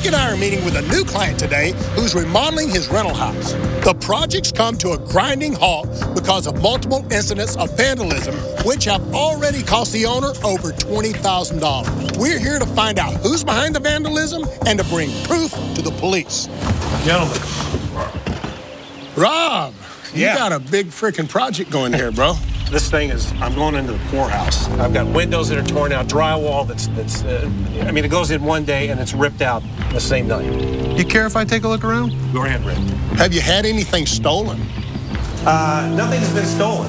Nick and I are meeting with a new client today who's remodeling his rental house. The project's come to a grinding halt because of multiple incidents of vandalism, which have already cost the owner over $20,000. We're here to find out who's behind the vandalism and to bring proof to the police. Gentlemen. Rob, Yeah. you got a big freaking project going here, bro. This thing is, I'm going into the poorhouse. I've got windows that are torn out, drywall that's, that's uh, I mean, it goes in one day and it's ripped out the same night. You care if I take a look around? Go ahead, Rick. Have you had anything stolen? Uh, nothing's been stolen.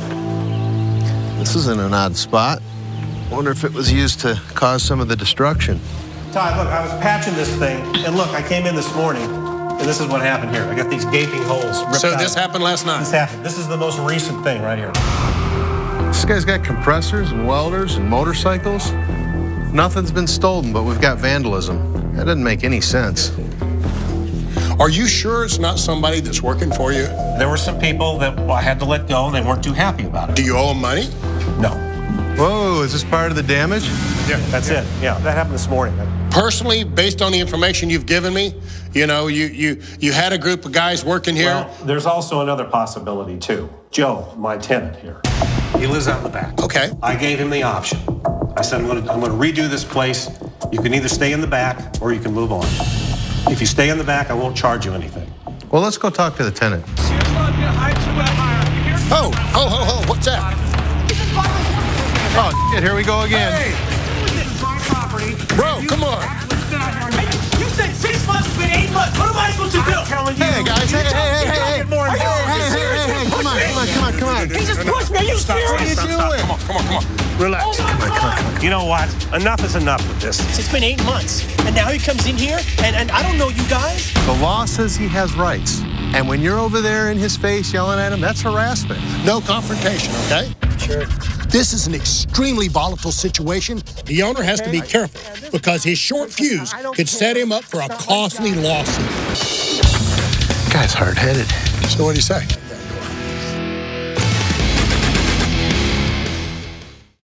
This is in an odd spot. Wonder if it was used to cause some of the destruction. Todd, look, I was patching this thing, and look, I came in this morning, and this is what happened here. I got these gaping holes ripped So out. this happened last night? This happened. This is the most recent thing right here. This guy's got compressors and welders and motorcycles. Nothing's been stolen, but we've got vandalism. That doesn't make any sense. Are you sure it's not somebody that's working for you? There were some people that I had to let go, and they weren't too happy about it. Do you owe them money? No. Whoa, is this part of the damage? Yeah, that's it. Yeah, that happened this morning. Personally, based on the information you've given me, you know, you you you had a group of guys working here. Well, there's also another possibility, too. Joe, my tenant here, he lives out in the back. Okay. I gave him the option. I said, I'm going to I'm going to redo this place. You can either stay in the back or you can move on. If you stay in the back, I won't charge you anything. Well, let's go talk to the tenant. Oh, ho, ho, ho, what's that? Oh, shit, here we go again. Hey, on, come on, come on. He just pushed me. Are you serious? Come on, come on, come on. Relax. Oh you know what? Enough is enough with this. It's been eight months, and now he comes in here, and, and I don't know you guys. The law says he has rights. And when you're over there in his face yelling at him, that's harassment. No confrontation, okay? Sure. This is an extremely volatile situation. The owner has to be careful because his short fuse could set him up for a costly lawsuit. Guy's hard-headed. So what do you say?